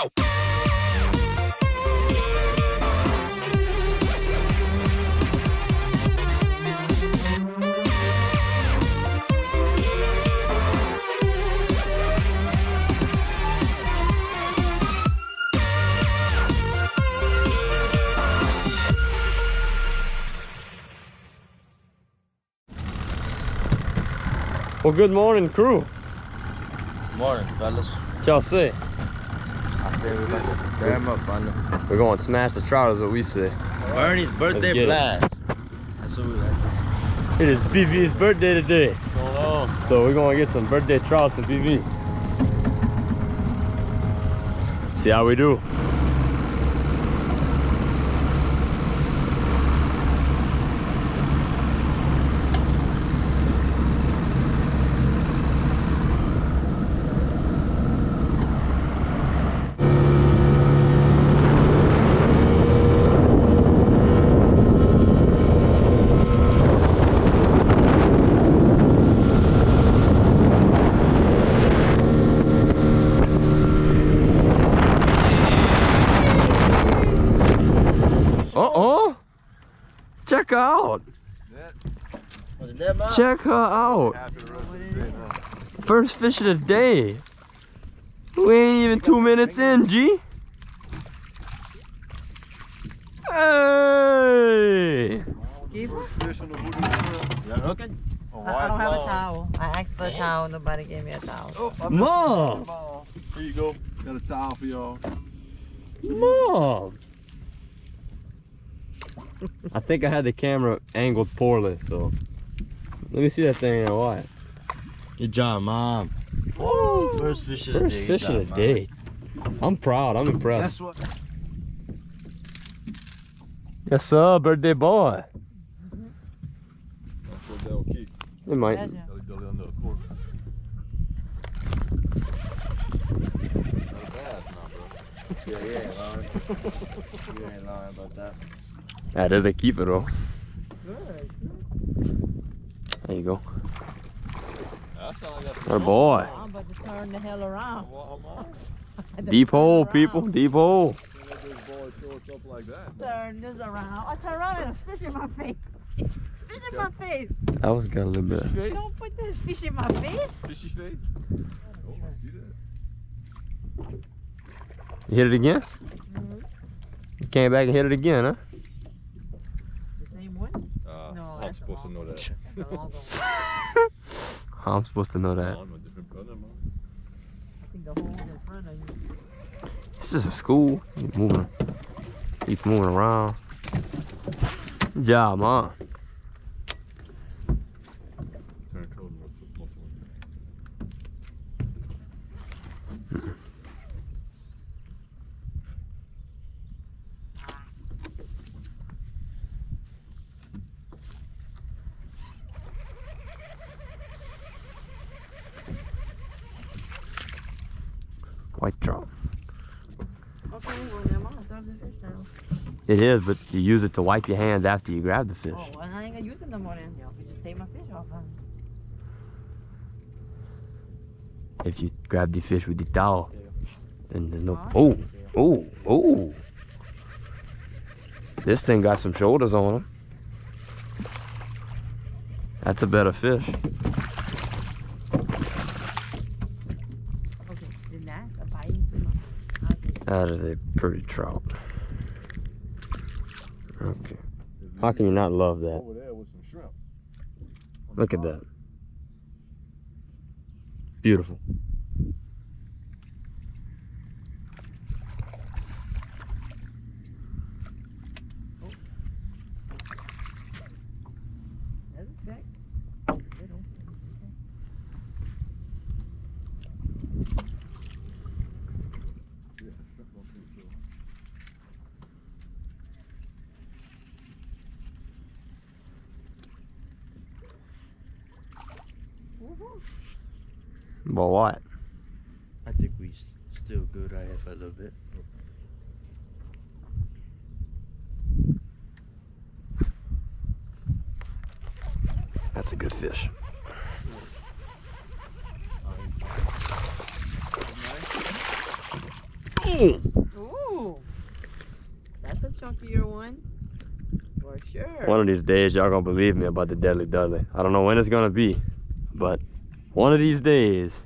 go. Well, good morning, crew. Morning, fellas. What y'all say? I say we about to dam up on the We're going to smash the trout, is what we say. Bernie's birthday get it. blast. That's what we that's It is BV's birthday today, what's on. so we're going to get some birthday trout from BV. See how we do. Uh-oh. Check her out. Was it that mouth? Check her out. First fish of the day. We ain't even two minutes in, G. Hey! You hooking? I, I don't have a towel. I asked for a towel. Nobody gave me a towel. Oh, Mom! Here you go. Got a towel for y'all. Mom! I think I had the camera angled poorly, so let me see that thing in a while. Good job, mom. Woo! First fish of the First day. fish Good of the job, day. I'm proud. I'm impressed. Yes, sir. Birthday boy. That's what they'll keep. It might. Pleasure. They'll, they'll under the court. Not a bass now, bro. Yeah, yeah, lying. you ain't lying about that. That is a keeper though. There you go. That's Our boy. I'm about to turn the hell around. Deep hole, people. Deep hole. Let this boy throw it up like that. Turn this around. I turn around and a fish in my face. Fish in my face. I was got a little bit. Don't put this fish in my face. Fishy face. Oh, I see that. You hit it again? Mhm. Came back and hit it again, huh? The same one? Uh, No, I'm that's supposed to know that. The longer one. How I'm supposed to know that. I'm a different brother, man. I think the hole's in front of you. This is a school. Keep moving. Keep moving around. Good job, man. Turn it over. put most of it. White trout. Okay, well, never mind. Throw the fish down. It is, but you use it to wipe your hands after you grab the fish. Oh, well, I ain't gonna use it no more then. Y'all can just take my fish off. Huh? If you grab the fish with the towel, then there's no. Oh, oh, oh. This thing got some shoulders on him. That's a better fish. Okay, then that's a bite. That is a pretty trout. Okay. How can you not love that? Over there with some shrimp. On the Look at that. Beautiful. That's okay. Good old- Yeah, shrimp on too, so. But what? I think we still good right here for a little bit. That's a good fish. Ooh. That's a chunkier one. For sure. One of these days, y'all gonna believe me about the Deadly Dudley. I don't know when it's gonna be, but one of these days,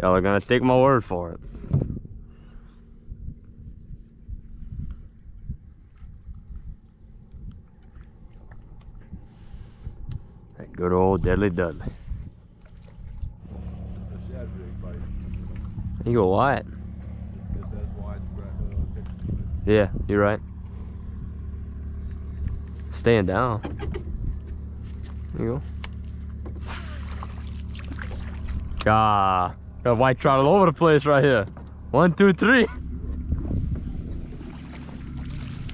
y'all are gonna take my word for it. That good old Deadly Dudley. You go Texas. Yeah, you're right. Staying down. There you go. Ah, got white trout all over the place right here. One, two, three.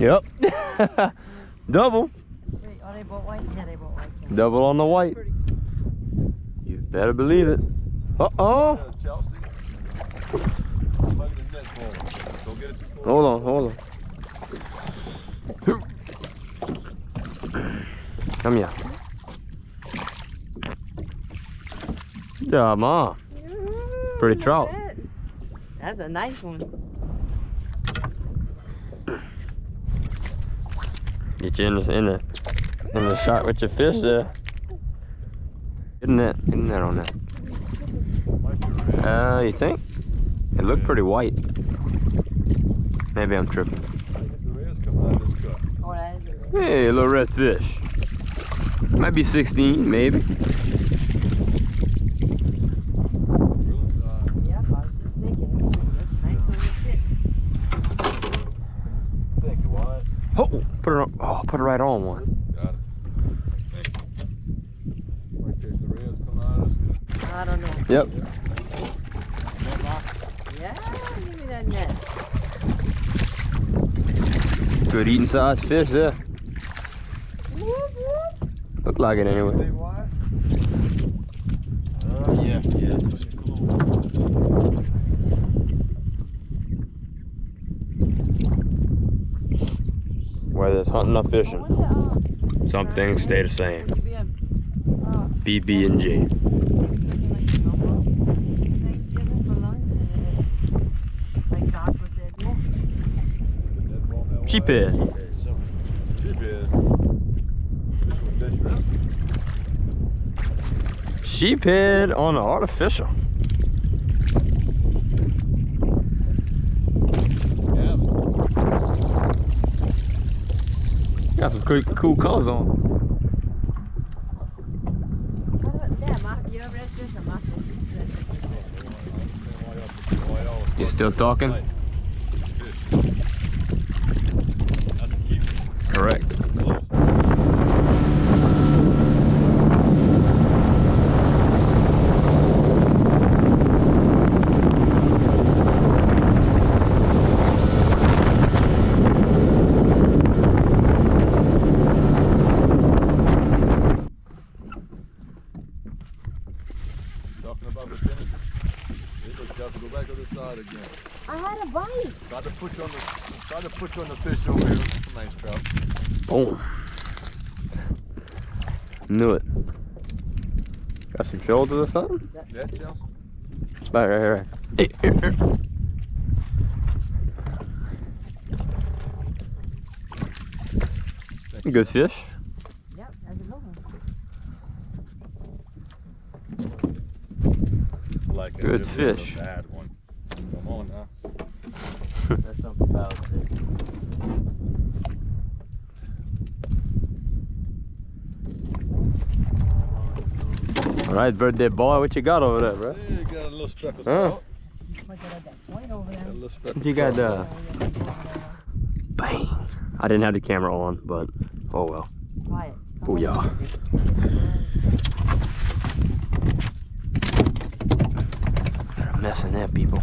Yep. Double. Wait, are they both white? Yeah, they both white. yeah. Double on the white. You better believe it. Uh oh. Uh, Chelsea. I'm lugging the net forward. Don't get it too close. Hold on, hold on. Come here. Yeah, ma. Pretty trout. that. That's a nice one. Get you in the in the in the shot with your fish there. In that, in that on that. Might be red. Uh, you think? It looked pretty white. Maybe I'm tripping. I think the red's coming out of this cut. Oh, that is a red. Hey, a little red fish. Might be 16, maybe. Real size. Yeah, I was just thinking. That's nice on the tip. Thank you, Wise. Oh, put it on. Oh, put it right on one. Got it. Thank you. Might catch the reds coming out of this cut. I don't know. Yep. Yeah, give me that net. Good eating size fish there. Whoop, whoop. Look like it anyway. Big Wise? Uh, yeah, yeah. Cool. Whether it's hunting or fishing, uh, some things stay the same. would it be a, uh, BB and J. Thinking like snowball. Thanksgiving for lunch, and then like Doc was there. Yeah. That won't have Sheephead. Wise. Sheephead. This one fish, right? Sheephead on the artificial. Got some cool, cool colors on. You know, that's just a muffin. You still talking? That's a keeper. Correct. Talking about vicinity. They just got to go back to the side again. I had a bite. Try to put you on the try to put you on the fish over here. That's a nice trout. Boom. Knew it. Got some shoulders or something? Yeah, Chelsea. Right, right, right. Hey, here, here. Good fish. Yep, that's a good one. Like Good it. This fish. A bad one. Come on now. There's something about it. All right, birthday boy, what you got over there, bro? Yeah, you got a little speckled Huh? trout. Look at that point over there. Little speckled you got trout. there? Uh, Bang. I didn't have the camera on, but oh well. Quiet. Booyah. Got a mess in there, people.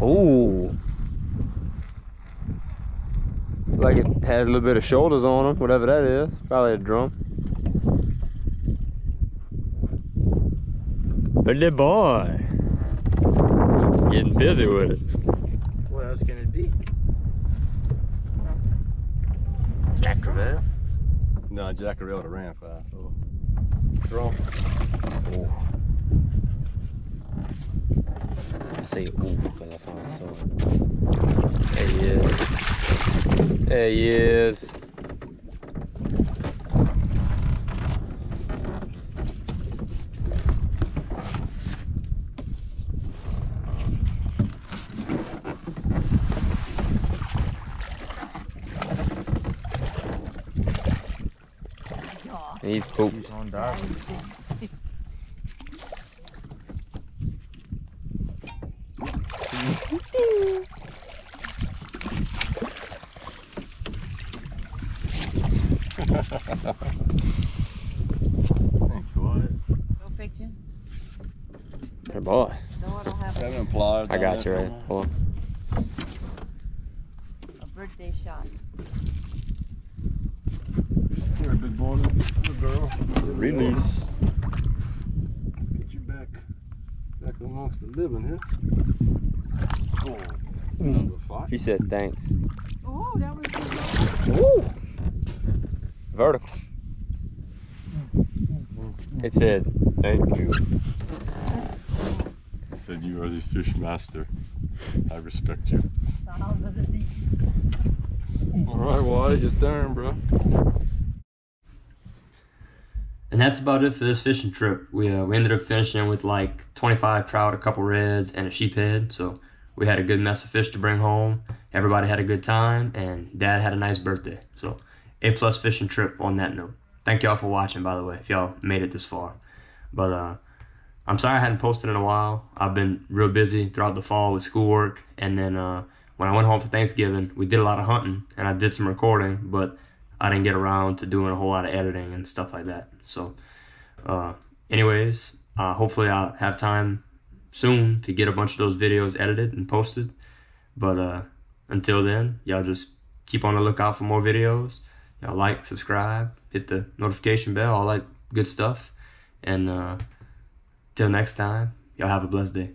Oh. Like it had a little bit of shoulders on them, whatever that is. Probably a drum. Birthday boy. Getting busy with it. What else can it be? Jackaroo. No, Jackaroo would have ran fast. So. Drum. Oh. I say ooh because I found a sword. There he is. There he is. Aw, He's pooped. on that diving. is big. Thanks, boy. No picture? Good boy. No, I don't have Having a, a. I got you right. Hold on. a birthday shot. Here, big boy. Good girl. Release. Let's get you back, back amongst the living here. Oh, mm. number five. He said thanks. Oh, that was good. Woo! Vertical. It said thank you. Said you are the fish master. I respect you. Sound of the deep. All right, Wally, your turn, bro. And that's about it for this fishing trip. We uh, we ended up finishing with like 25 trout, a couple reds, and a sheephead. So we had a good mess of fish to bring home. Everybody had a good time, and Dad had a nice birthday. So a plus fishing trip on that note. Thank y'all for watching, by the way, if y'all made it this far. But uh, I'm sorry I hadn't posted in a while. I've been real busy throughout the fall with schoolwork, and then uh, when I went home for Thanksgiving, we did a lot of hunting, and I did some recording, but I didn't get around to doing a whole lot of editing and stuff like that. So, uh, anyways, uh, hopefully I'll have time soon to get a bunch of those videos edited and posted. But uh, until then, y'all just keep on the lookout for more videos. Y'all like, subscribe, hit the notification bell, all that good stuff. And uh, till next time, y'all have a blessed day.